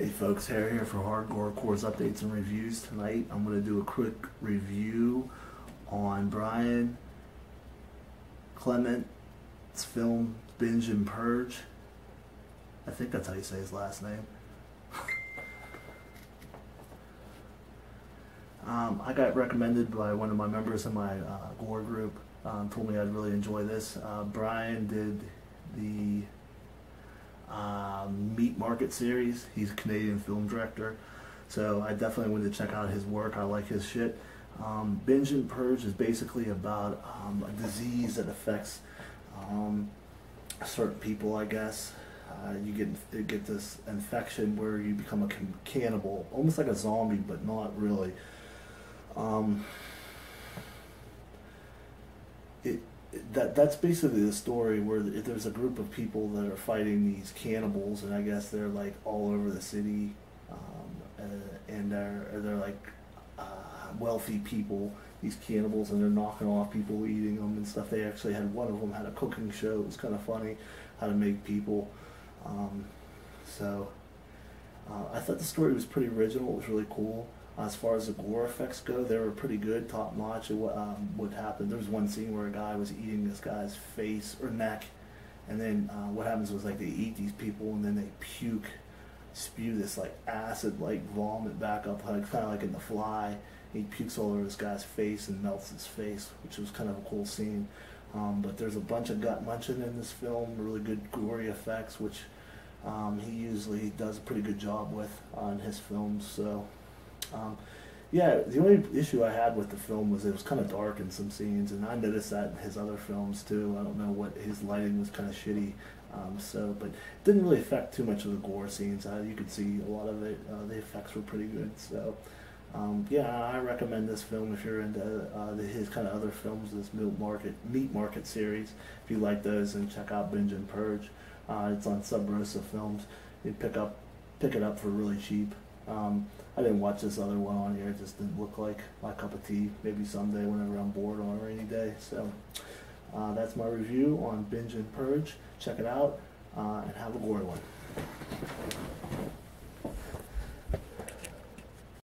Hey folks, Harry here for Hardgore Core Updates and Reviews. Tonight I'm going to do a quick review on Brian Clement's film Binge and Purge. I think that's how you say his last name. um, I got recommended by one of my members in my uh, gore group. Um, told me I'd really enjoy this. Uh, Brian did the um, Meat Market series. He's a Canadian film director, so I definitely wanted to check out his work. I like his shit. Um, Binge and Purge is basically about um, a disease that affects um, certain people, I guess. Uh, you get you get this infection where you become a cannibal, almost like a zombie, but not really. Um, it that that's basically the story where there's a group of people that are fighting these cannibals, and I guess they're like all over the city, um, uh, and they're they're like uh, wealthy people, these cannibals, and they're knocking off people, eating them and stuff. They actually had one of them had a cooking show. It was kind of funny how to make people. Um, so uh, I thought the story was pretty original. It was really cool. As far as the gore effects go, they were pretty good, top notch. What um, what happened? There was one scene where a guy was eating this guy's face or neck, and then uh, what happens was like they eat these people and then they puke, spew this like acid like vomit back up, like kind of like in The Fly. He pukes all over this guy's face and melts his face, which was kind of a cool scene. Um, but there's a bunch of gut munching in this film, really good gory effects, which um, he usually does a pretty good job with on his films. So um, yeah, the only issue I had with the film was it was kind of dark in some scenes, and I noticed that in his other films too. I don't know what his lighting was kind of shitty. Um, so, but it didn't really affect too much of the gore scenes. Uh, you could see a lot of it. Uh, the effects were pretty good. So, um, yeah, I recommend this film if you're into uh, the, his kind of other films, this Meat Market Meat Market series. If you like those, and check out Binge and Purge. Uh, it's on Sub Rosa Films. You pick up pick it up for really cheap. Um, I didn't watch this other one on here. It just didn't look like my cup of tea. Maybe someday whenever I'm bored on a rainy day. So uh, that's my review on Binge and Purge. Check it out uh, and have a gory one.